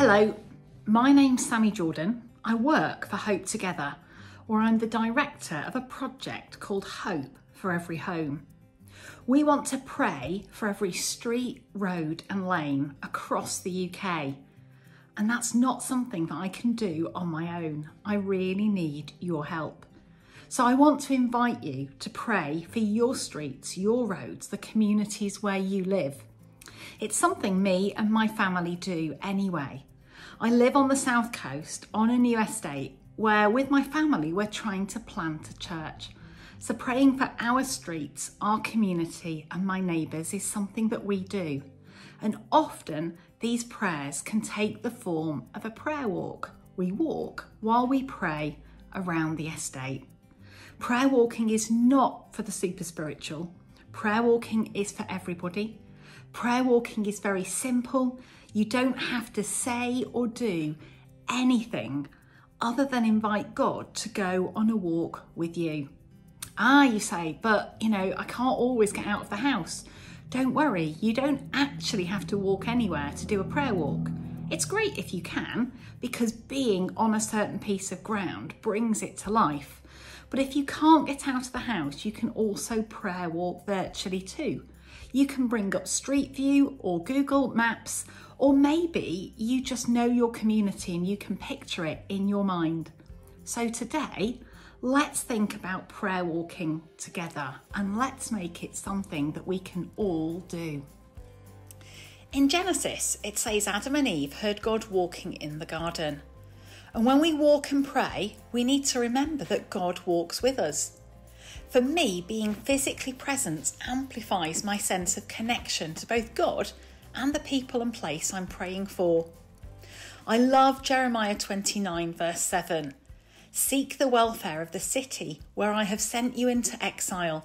Hello, my name's Sammy Jordan. I work for Hope Together, where I'm the director of a project called Hope for Every Home. We want to pray for every street, road, and lane across the UK. And that's not something that I can do on my own. I really need your help. So I want to invite you to pray for your streets, your roads, the communities where you live. It's something me and my family do anyway. I live on the south coast on a new estate where with my family we're trying to plant a church. So praying for our streets, our community and my neighbours is something that we do. And often these prayers can take the form of a prayer walk. We walk while we pray around the estate. Prayer walking is not for the super spiritual. Prayer walking is for everybody. Prayer walking is very simple. You don't have to say or do anything other than invite God to go on a walk with you. Ah, you say, but you know, I can't always get out of the house. Don't worry, you don't actually have to walk anywhere to do a prayer walk. It's great if you can, because being on a certain piece of ground brings it to life. But if you can't get out of the house, you can also prayer walk virtually too you can bring up Street View or Google Maps, or maybe you just know your community and you can picture it in your mind. So today, let's think about prayer walking together and let's make it something that we can all do. In Genesis, it says Adam and Eve heard God walking in the garden. And when we walk and pray, we need to remember that God walks with us. For me, being physically present amplifies my sense of connection to both God and the people and place I'm praying for. I love Jeremiah 29, verse 7. Seek the welfare of the city where I have sent you into exile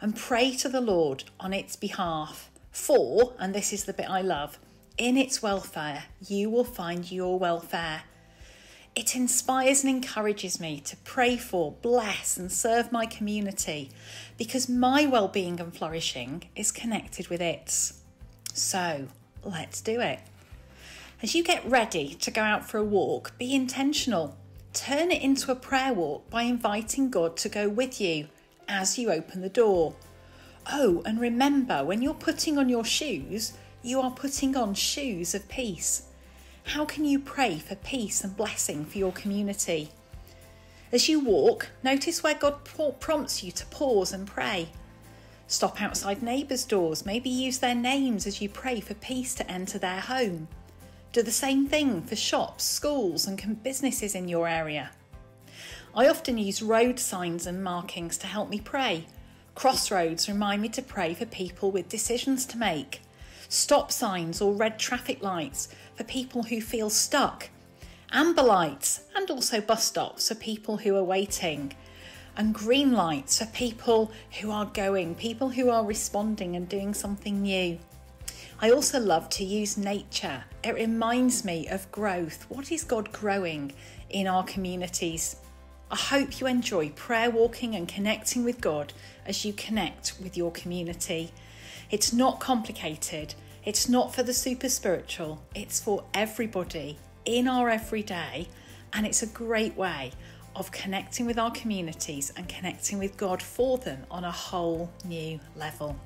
and pray to the Lord on its behalf. For, and this is the bit I love, in its welfare you will find your welfare. It inspires and encourages me to pray for, bless, and serve my community because my well being and flourishing is connected with its. So let's do it. As you get ready to go out for a walk, be intentional. Turn it into a prayer walk by inviting God to go with you as you open the door. Oh, and remember when you're putting on your shoes, you are putting on shoes of peace. How can you pray for peace and blessing for your community? As you walk, notice where God prompts you to pause and pray. Stop outside neighbours' doors, maybe use their names as you pray for peace to enter their home. Do the same thing for shops, schools, and businesses in your area. I often use road signs and markings to help me pray. Crossroads remind me to pray for people with decisions to make stop signs or red traffic lights for people who feel stuck, amber lights and also bus stops for people who are waiting, and green lights for people who are going, people who are responding and doing something new. I also love to use nature. It reminds me of growth. What is God growing in our communities? I hope you enjoy prayer walking and connecting with God as you connect with your community. It's not complicated, it's not for the super spiritual, it's for everybody in our everyday, and it's a great way of connecting with our communities and connecting with God for them on a whole new level.